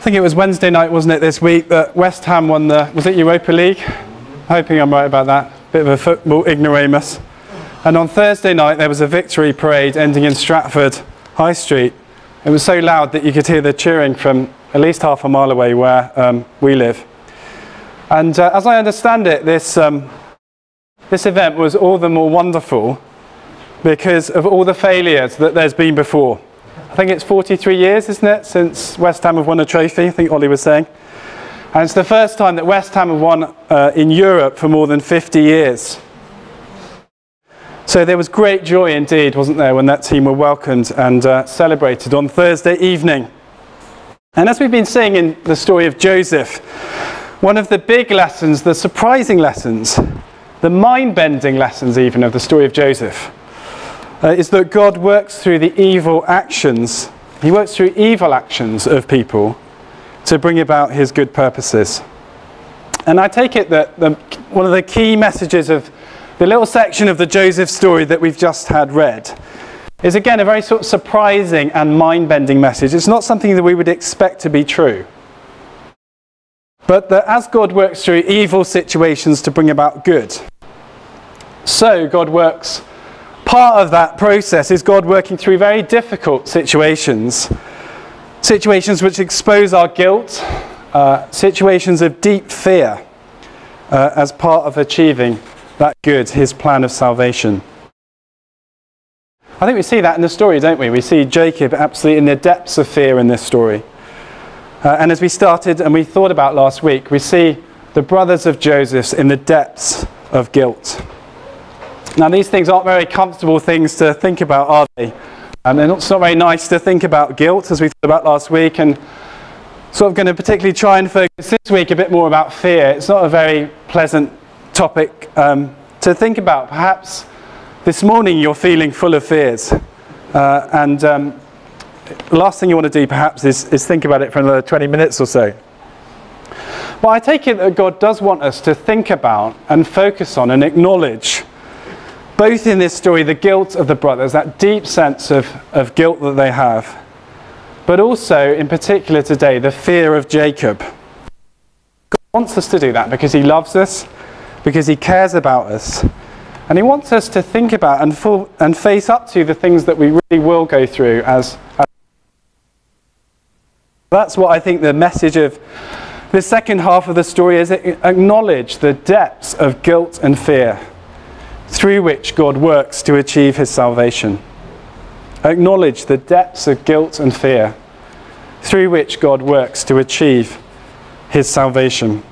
I think it was Wednesday night, wasn't it, this week, that West Ham won the, was it Europa League? Hoping I'm right about that. Bit of a football ignoramus. And on Thursday night, there was a victory parade ending in Stratford High Street. It was so loud that you could hear the cheering from at least half a mile away where um, we live. And uh, as I understand it, this, um, this event was all the more wonderful because of all the failures that there's been before. I think it's 43 years, isn't it, since West Ham have won a trophy, I think Ollie was saying. And it's the first time that West Ham have won uh, in Europe for more than 50 years. So there was great joy indeed, wasn't there, when that team were welcomed and uh, celebrated on Thursday evening. And as we've been seeing in the story of Joseph, one of the big lessons, the surprising lessons, the mind bending lessons even of the story of Joseph, uh, is that God works through the evil actions, He works through evil actions of people to bring about His good purposes. And I take it that the, one of the key messages of the little section of the Joseph story that we've just had read is again a very sort of surprising and mind bending message. It's not something that we would expect to be true. But that as God works through evil situations to bring about good, so God works part of that process is God working through very difficult situations, situations which expose our guilt, uh, situations of deep fear, uh, as part of achieving that good, his plan of salvation. I think we see that in the story, don't we? We see Jacob absolutely in the depths of fear in this story. Uh, and as we started and we thought about last week, we see the brothers of Joseph in the depths of guilt. Now, these things aren't very comfortable things to think about, are they? And they're not, it's not very nice to think about guilt, as we thought about last week, and sort of going to particularly try and focus this week a bit more about fear. It's not a very pleasant topic um, to think about. Perhaps this morning you're feeling full of fears, uh, and um, last thing you want to do, perhaps, is, is think about it for another 20 minutes or so. But I take it that God does want us to think about and focus on and acknowledge both in this story the guilt of the brothers, that deep sense of, of guilt that they have, but also, in particular today, the fear of Jacob. God wants us to do that because He loves us, because He cares about us, and He wants us to think about and, and face up to the things that we really will go through as, as. That's what I think the message of the second half of the story is acknowledge the depths of guilt and fear through which God works to achieve his salvation. Acknowledge the depths of guilt and fear through which God works to achieve his salvation.